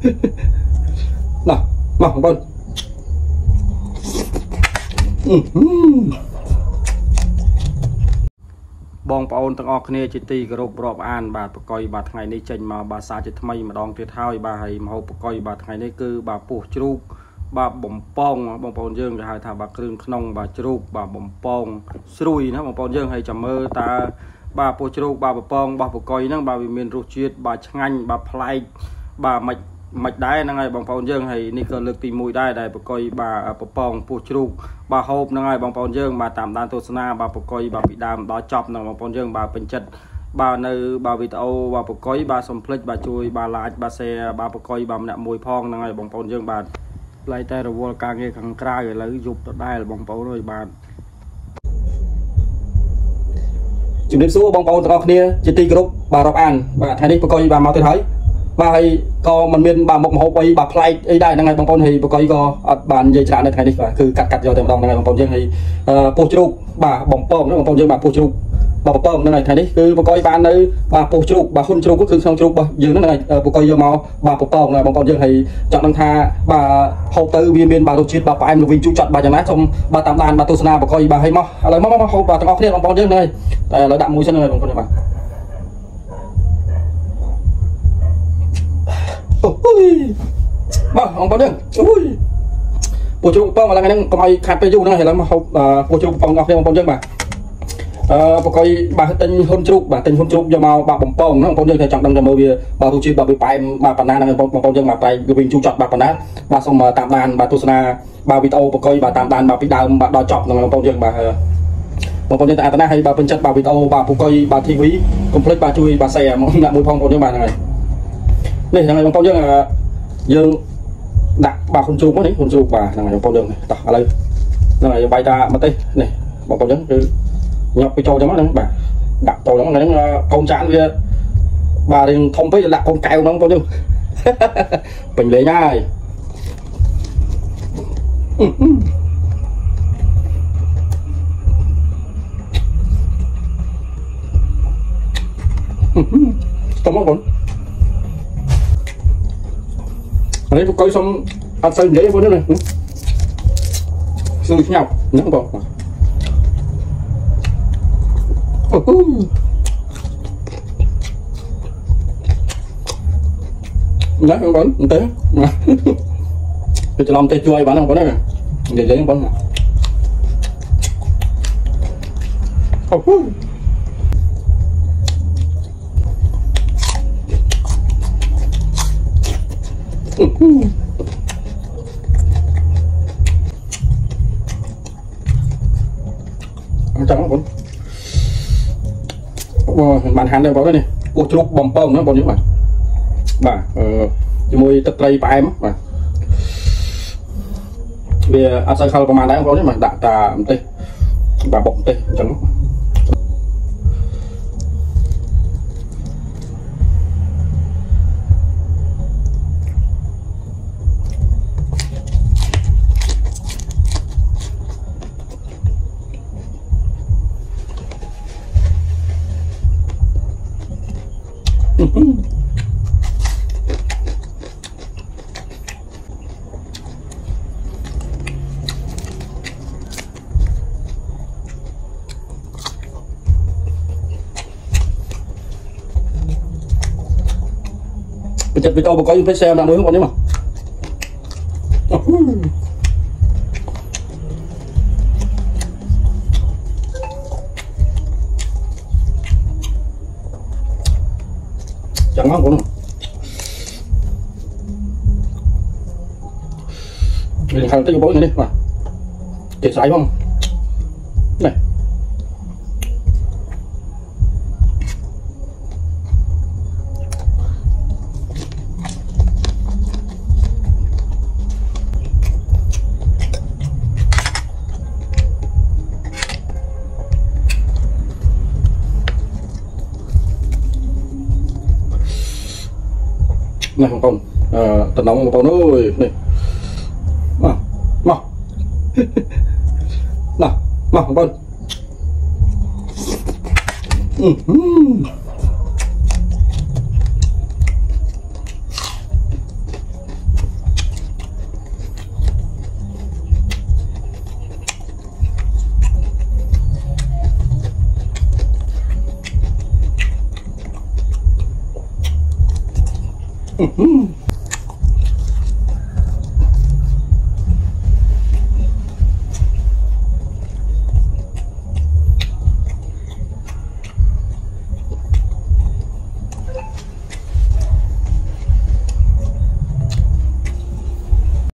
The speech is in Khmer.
ណោះមកបងប្អូនអឺហឺបងប្អូនទាំងអស់គ្នាជាទីគោរពរាប់អាន បាទបកុយបាទថ្ងៃនេះចេញមកបាទសារជាថ្មីម្ដងទៀតហើយបាទហើយមហូបបកុយបាទថ្ងៃនេះគឺបាទពោះជ្រូកបាទបំពងបងប្អូនយើងគេហៅថាបាទគ្រឿងក្នុងបាទជ្រូកបាទបំពងស្រួយណាបងប្អូនយើងហើយចាំមើលតើបាទពោះជ្រូកបាទបំពងរបស់បកុយហ្នឹងបាទវាមានរសជាតិបាទឆ្ងាញ់បាទប្លែកបាទមិន មិនដែរហ្នឹងហើយបងប្អូនយើងហើយនេះក៏លើកទី1ដែរដែលបកុយបាទពពងពោះជ្រូកបាទហូបហ្នឹងហើយបងប្អូនយើងបាទតាមដានទស្សនាបាទបកុយបាទពីដើមដល់ចប់ហ្នឹងបងប្អូនយើងបាទពេញចិត្តបាទនៅបាទវីដេអូបាទបកុយបាទសុំភ្លេចបាទជួយបាទ like បាទ share បាទបកុយបាទម្នាក់មួយផងហ្នឹងហើយបងប្អូនយើងបាទផ្លៃតែរវល់ការងារខាងក្រៅឥឡូវយប់ដដែលបងប្អូនអើយបាទជំរាបសួរបងប្អូនទាំងអស់គ្នាជាទីគោរពបាទរាប់អានបាទថ្ងៃនេះបកុយបាទមកទៀតហើយ បាទហើយក៏มันមានបាទមុខម្ហូបអីបាទប្លែកអីដែរហ្នឹងហើយបងប្អូនហើយបកុយក៏អត់បាននិយាយច្រើននៅថ្ងៃនេះបាទគឺកាត់កាត់យកតែម្ដងហ្នឹងហើយបងប្អូនយើងហើយពោះជ្រូកបាទបំពងហ្នឹងបងប្អូនយើងបាទពោះជ្រូកបាទបំពងហ្នឹងហើយថ្ងៃនេះគឺបកុយបាននៅបាទពោះជ្រូកបាទហ៊ុនជ្រូកគឺក្នុងជ្រូករបស់យើងហ្នឹងហើយបកុយយកមកបាទបំពងហ្នឹងបងប្អូនយើងហើយចង់ដឹងថាបាទហូបទៅវាមានបាទរសជាតិបាទផ្អែមល្វីងជូរចត់បាទយ៉ាងណាសូមបាទតាមដានបាទទស្សនាបកុយបាទហើយមកឥឡូវមកមកហូបបាទទាំងអស់គ្នាបងប្អូនយើងហ្នឹងហើយតែឥឡូវដាក់មួយសិនហើយបងប្អូនបាទ អូយមកបងប្អូនយើងអូយពូជ្រូកប៉ងឥឡូវហ្នឹងកុំឲ្យខាត់ពេលយូរហ្នឹងឥឡូវមកហូបពូជ្រូកប៉ងអស់គ្នាបងប្អូនយើងបាទអឺបកុយបាទទិញហ៊ុនជ្រូកបាទទិញហ៊ុនជ្រូកយកមកបាទបំពងហ្នឹងបងប្អូនយើងតែចង់ដឹងតែមើលវាបាទរសជាតិបាទវាផ្អែមបាទប៉ុណ្ណាហ្នឹងបងប្អូនយើងបាទប្រៃវាវិញជូរចត់បាទប៉ុណ្ណាបាទសូមតាមដានបាទទស្សនាបាទវីដេអូបកុយបាទតាមដានបាទពីដើមបាទដល់ចប់ហ្នឹងបងប្អូនយើងបាទបងប្អូនយើងតែអត្តនាហើយបាទពេញចិត្តបាទវីដេអូបាទពូកុយបាទ TV កុំភ្លេចបាទជួយបាទ share មកអ្នកមួយផងបងប្អូនយើងបាទហ្នឹងហើយ នេះហ្នឹងហើយបងប្អូនយើងយើងដាក់បាទហ៊ុនជ្រូកមកនេះហ៊ុនជ្រូកបាទហ្នឹងហើយបងប្អូនយើងតោះឥឡូវហ្នឹងហើយបាយតាម្ទេសនេះបងប្អូនយើងគឺញាប់ពីចូលចឹងហ្នឹងបាទដាក់ចូលចឹងហ្នឹងកូនចានវាបាទរៀងធំពេកដាក់កូនកែវហ្នឹងបងប្អូនយើងពេញលេងហើយតោះមកបង Đấy, coi xong ăn xong dễ vô này. Sư nhau, nhắm bò. mà. Đấy, không bắn, không té. Tôi cho làm tay chuối bắn không bắn này. À? Để dễ không bắn. Oh, តេទៅច្រឡំទេជួយបានបងណានិយាយហ្នឹងបងអូហូអញ្ចឹងបងអូបានហាន់ដែរបងនេះពោះជ្រូកបំពងហ្នឹងបងនេះបាទបាទអឺជាមួយទឹកត្រីផ្អែមបាទវាអត់សូវខលប្រហែលដែរបងនេះបាទដាក់តាម្ទេសបាទបុកម្ទេសអញ្ចឹង Bây giờ tôi có những cái xe đang mới không còn đấy mà. 장난꾸는 mình hàng tay bố như thế mà. Để trái không? Này. nha Hồng Kông ờ, à, tình một con ơi này mà mà nào mà Hồng con. ừ. Mm-hmm.